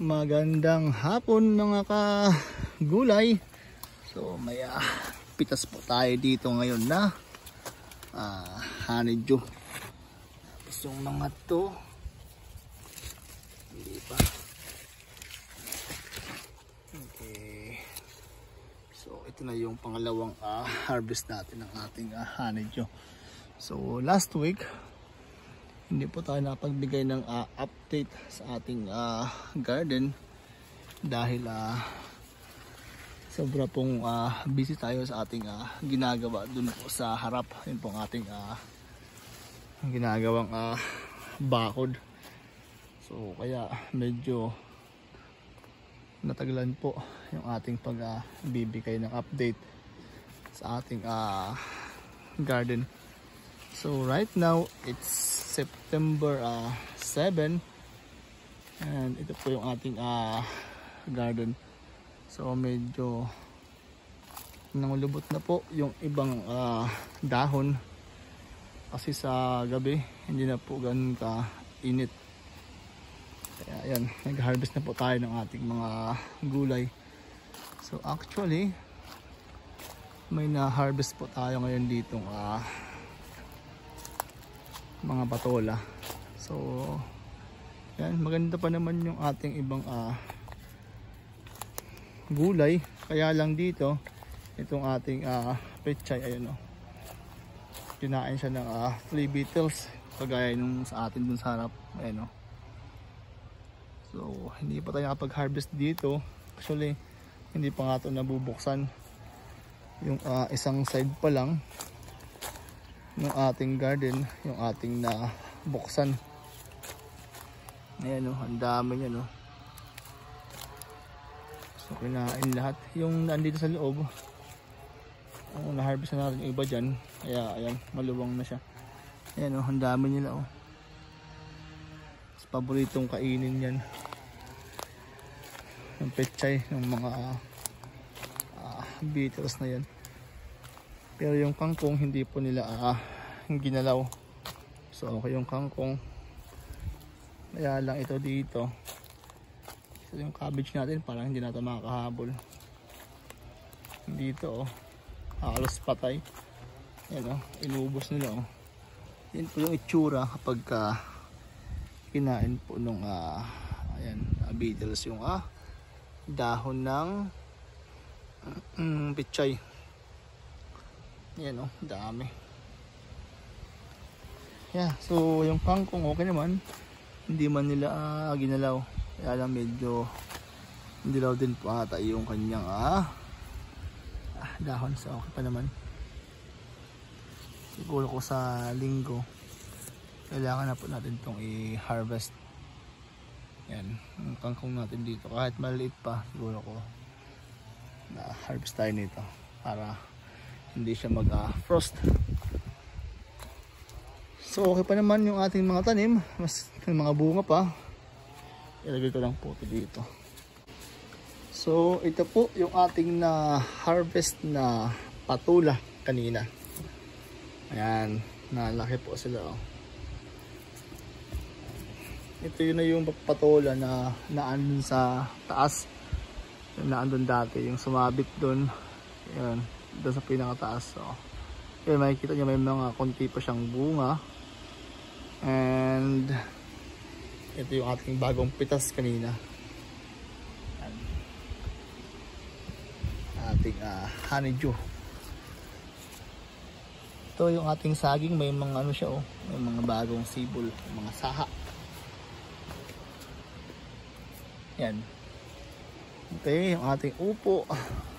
Magandang hapon mga ka-gulay. So may ah, pitas po tayo dito ngayon na ah, honeydew. Tapos yung mga to hindi pa. Okay. So ito na yung pangalawang ah, harvest natin ng ating ah, honeydew. So last week hindi po tayo napagbigay ng uh, update sa ating uh, garden dahil uh, sobra pong uh, busy tayo sa ating uh, ginagawa dun po sa harap. Yun pong ating uh, ginagawang uh, bakod. So kaya medyo natagalan po yung ating pagbibigay uh, ng update sa ating uh, garden so right now it's September uh, 7 and ito po yung ating uh, garden. So medyo nangulubot na po yung ibang uh, dahon. Kasi sa gabi hindi na po ganun ka init. Kaya ayan nag harvest na po tayo ng ating mga gulay. So actually may na harvest po tayo ngayon ditong uh, mga patola so yan maganda pa naman yung ating ibang uh, gulay. Kaya lang dito itong ating uh, pechay ayun o oh, kinain siya ng uh, flea beetles kagaya nung sa atin dun sa harap ayun o oh. so hindi pa tayo nakapag harvest dito. Actually hindi pa nga ito nabubuksan. Yung uh, isang side pa lang ng ating garden yung ating na buksan. Ayan o, ang dami niya no? So kinain lahat. Yung nandito sa loob oh, na-harvest na natin iba dyan. Kaya ayan, maluwang na siya. Ayan o, ang dami nila o Mas paboritong kainin yan. Yung petchay ng mga uh, beetles na yan pero yung kangkong hindi po nila ah, ginalaw so okay yung kangkong. Kaya lang ito dito. So yung cabbage natin parang hindi natin makakahabol. Dito oh. Halos patay. Yan oh. Inubos nila oh. Yan po yung itsura kapag ka kinain po nung uh, ayan uh, beetles yung ah dahon ng um, pichay yan oh, dami. Yeah, so yung kangkong okay naman. Hindi man nila uh, ginalaw. Kaya lang medyo dilaw din po ata yung kanyang ah, ah, dahon. So okay pa naman. Siguro ko sa linggo kailangan na po natin itong i-harvest. Yan, yung kangkong natin dito. Kahit maliit pa, siguro ko na harvest tayo nito para hindi siya mag uh, so okay pa naman yung ating mga tanim. Mas may mga bunga pa. Ilagay ko lang po ito dito. So ito po yung ating na harvest na patula kanina. Ayan nalaki po sila oh. ito yun na yung patula na naandun sa taas. Yung naandun dati yung sumabit dun. Ayan doon sa pinakataas so kaya makikita nyo may mga konti pa siyang bunga. And ito yung ating bagong pitas kanina. Ating uh, honeydew. Ito yung ating saging may mga ano siya oh. May mga bagong sibol mga saha. Yan okay yung ating upo.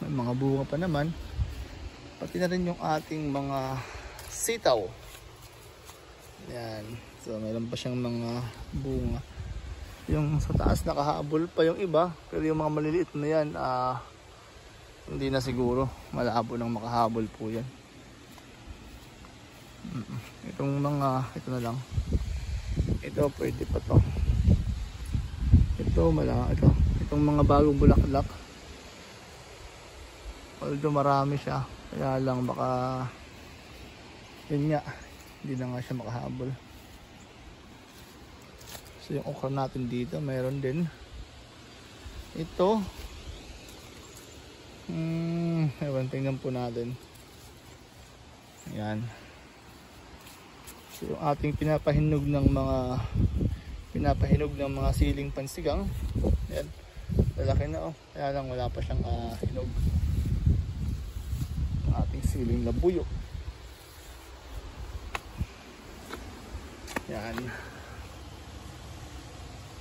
May mga bunga pa naman pati na rin yung ating mga sitaw. Yan. So meron pa siyang mga bunga. Yung sa taas nakahabol pa yung iba. Pero yung mga maliliit na yan uh, hindi na siguro. Malabo nang makahabol po yan. Itong mga ito na lang. Ito pwede pa to. Ito mala ito. Itong mga bagong bulaklak. Although marami siya kaya lang baka yun nga hindi na nga siya makahabol. So yung okra natin dito mayroon din. Ito hmm ewan tingnan po natin. Yan so yung ating pinapahinog ng mga pinapahinog ng mga siling pansigang. Yan lalaki na oh. Kaya lang wala pa siyang uh, hinog siling labuyo yan.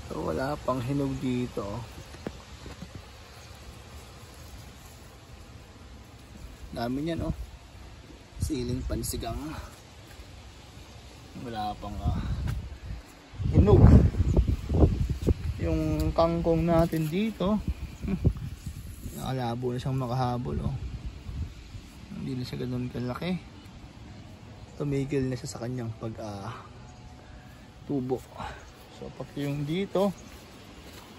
So wala pang hinog dito. Dami niyan oh. Siling pansigang. Wala pang uh, hinog. Yung kangkong natin dito nakalabo na siyang makahabol oh. Hindi na siya ganun kalaki. Tumigil na siya sa kanyang pag uh, tubo so pag yung dito.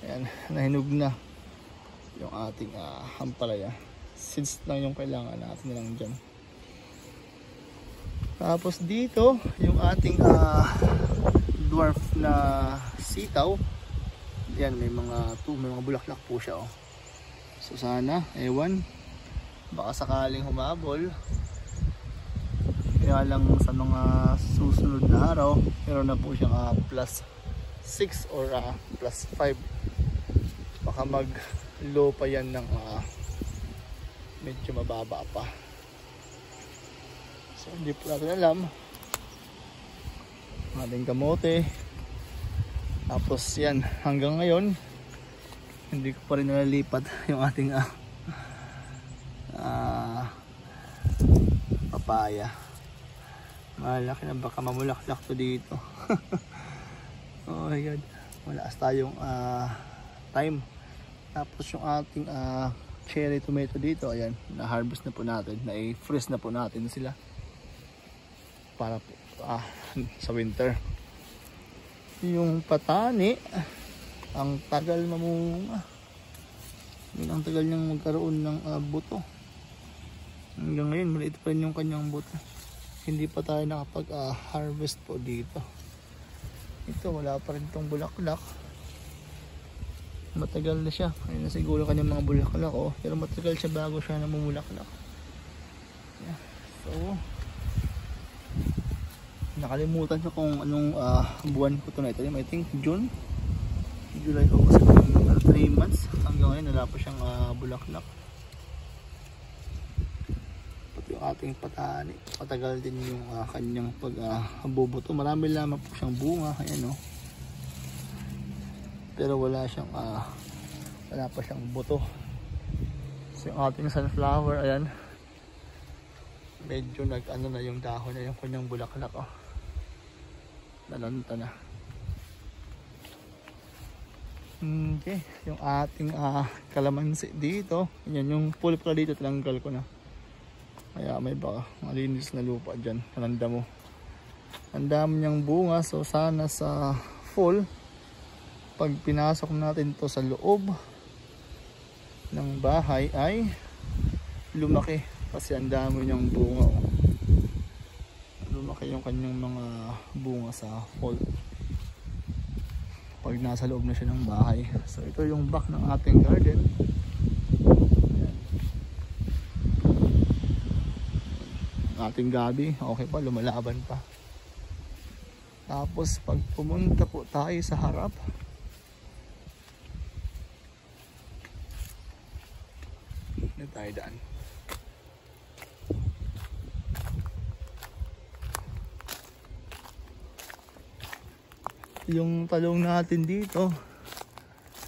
Ayan nahinog na yung ating uh, hampalaya. Seeds lang yung kailangan natin lang dyan. Tapos dito yung ating uh, dwarf na sitaw. Yan may mga to, may mga bulaklak po siya oh. so sana ewan baka sakaling humabol. Kaya lang sa mga susunod na araw meron na po siyang uh, plus 6 or uh, plus 5 baka mag low pa yan ng uh, medyo mababa pa. So hindi po natin alam. Ating kamote. Tapos yan, hanggang ngayon hindi ko pa rin nalilipat yung ating uh, uh, papaya. Malaki na baka mamulaklak to dito. oh my god. Wala tayong uh, time. Tapos yung ating uh, cherry tomato dito, ayan, na-harvest na po natin, na-freeze na po natin sila para po, ah, sa winter yung patani ang tagal mamunga yun ang tagal niyang magkaroon ng uh, buto hanggang ngayon maliit pa rin yung kanyang buto hindi pa tayo nakapag uh, harvest po dito. Ito wala pa rin itong bulaklak. Matagal na siya. Ayun na siguro kanyang mga bulaklak oh. pero matagal siya bago siya namumulaklak. Yeah. so nakalimutan ko kung anong uh, buwan ko ito na ito. I think June? July kasi 3 months. Hanggang ngayon wala pa siyang uh, bulaklak yung ating patani patagal din yung uh, kanyang pag uh, bubuto marami lamang po siyang bunga ayan o oh. pero wala siyang uh, wala pa siyang buto. So yung ating sunflower ayan. Medyo nag ano na yung dahon na yung kanyang bulaklak oh. Nalanta na. Okay. Yung ating uh, kalamansi dito. Yan yung pala dito tinanggal ko na kaya may baka malinis na lupa dyan. Nalanda mo. Ang dami niyang bunga so sana sa full pag pinasok natin to sa loob ng bahay ay lumaki. Kasi ang dami niyang bunga oh. Lumaki yung kanyang mga bunga sa fall. Pag nasa loob na siya ng bahay. So ito yung back ng ating garden ating gabi. Okay pa lumalaban pa. Tapos pag pumunta po tayo sa harap. Na tayo daan? Yung talong natin dito.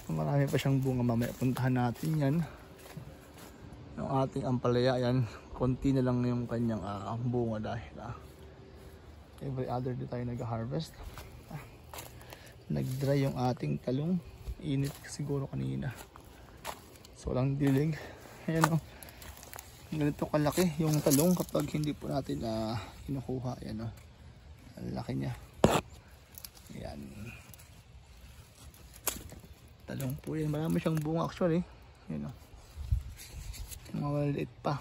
Marami pa siyang bunga. Mamaya puntahan natin yan. Yung ating ampalaya yan konti na lang yung kanyang uh, bunga dahil uh, every other day tayo nag-harvest ah, nag dry yung ating talong init siguro kanina so walang dilig ayan o oh. ganito kalaki yung talong kapag hindi po natin uh, kinukuha ayan o oh. ang laki niya yan. Talong po yan. Marami siyang bunga actually. Yan o. Mga maliit pa.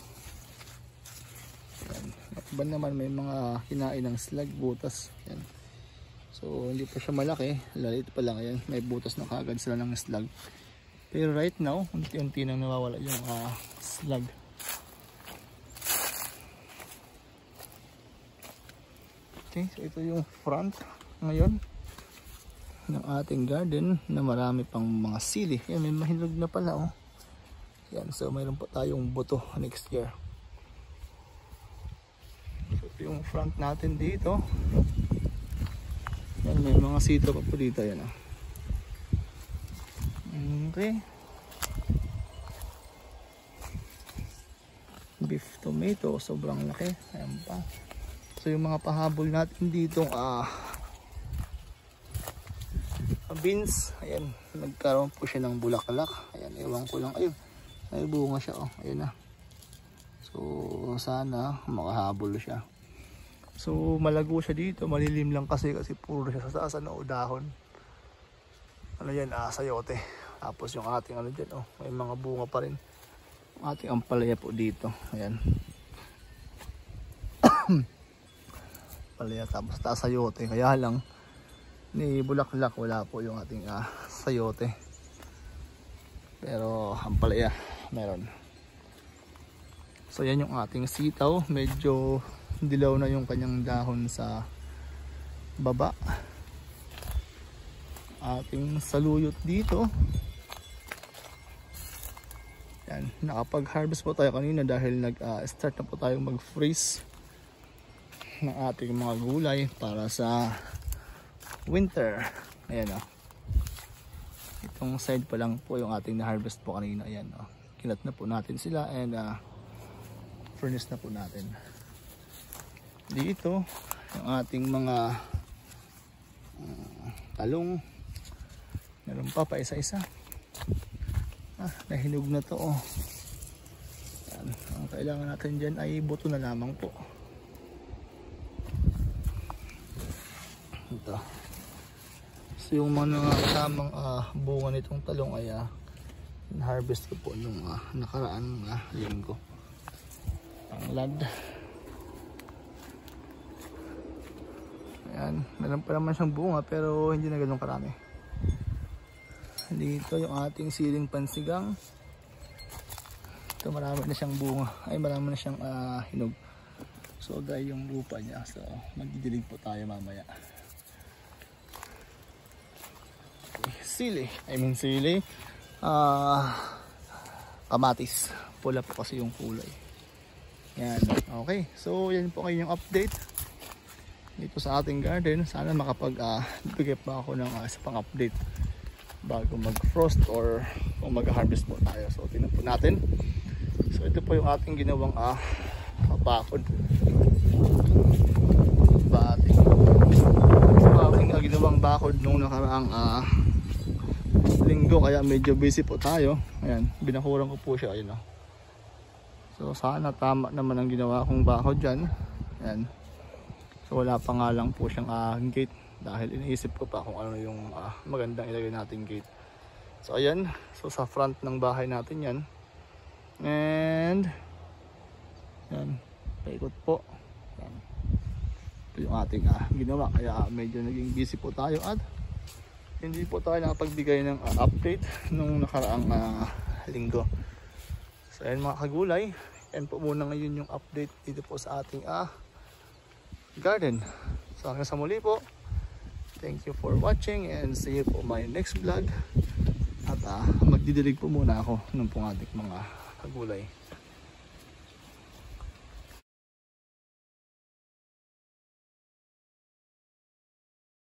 Yan. Iba naman may mga kinain ng slag, butas. Yan. So hindi pa siya malaki. Laliit pa lang yan. May butas na kagad sila ng slag. Pero right now, unti-unti nang nawawala yung ah, slag. Okay, so ito yung front ngayon ng ating garden na marami pang mga sili. Yan, may mahinog na pala oh. Yan, so mayroon pa tayong buto next year. Yung front natin dito. Yan, may mga sito pa po dito. Yan oh. Okay. Beef tomato, sobrang laki. Ayan pa. So yung mga pahabol natin dito, ah, beans, ayan, nagkaroon po siya ng bulaklak. Ayan, ewan ko lang, ayun, may bunga siya, oh, ayun na. So, sana makahabol siya. So, malago siya dito, malilim lang kasi kasi puro siya sa taas, ano, dahon. Ano yan, ah, sayote. Tapos yung ating ano dyan, oh, may mga bunga pa rin. Yung ating ampalaya po dito, ayan. palaya tapos taas sayote kaya lang ni bulaklak wala po yung ating ah, sayote pero ang palaya meron so yan yung ating sitaw medyo dilaw na yung kanyang dahon sa baba ating saluyot dito yan nakapag harvest po tayo kanina dahil nag ah, start na po tayong mag freeze ng ating mga gulay para sa winter. Ayan o. Oh. Itong side pa lang po yung ating na-harvest po kanina. Ayan o. Oh. Kinat na po natin sila and uh, furnace na po natin. Dito, yung ating mga uh, talong. Meron pa pa isa-isa. Ah, nahinog na to oh. Ayan. Ang kailangan natin dyan ay buto na lamang po. ito so yung mga kasamang uh, bunga nitong talong ay uh, harvest ko po nung uh, nakaraan uh, linggo ang lad ayan meron pa naman siyang bunga pero hindi na ganun karami dito yung ating siling pansigang ito marami na siyang bunga ay marami na siyang uh, hinog so dry yung lupa niya so magdidilig po tayo mamaya sili. I mean sili. Uh, kamatis. Pula po kasi yung kulay. Yan. Okay. So, yan po kayo yung update dito sa ating garden. Sana makapag uh, bigay pa ako ng uh, isa pang update bago mag-frost or kung mag-harvest po tayo. So, tingnan po natin. So, ito po yung ating ginawang uh, bakod. Ba ating, ating uh, ginawang bakod nung nakaraang uh, linggo kaya medyo busy po tayo ayan binakurang ko po siya ayun oh. so sana tama naman ang ginawa kong baho dyan ayan so wala pa nga lang po siyang uh, gate. Dahil iniisip ko pa kung ano yung uh, magandang ilagay nating gate. So ayan. So sa front ng bahay natin yan. And yan paikot po. Yan. ito yung ating uh, ginawa. Kaya medyo naging busy po tayo at hindi po tayo nakapagbigay ng uh, update nung nakaraang uh, linggo. So ayun mga kagulay. Yan po muna ngayon yung update dito po sa ating uh, garden. So hanggang sa muli po. Thank you for watching and see you po my next vlog. At uh, magdidilig po muna ako ng pong mga kagulay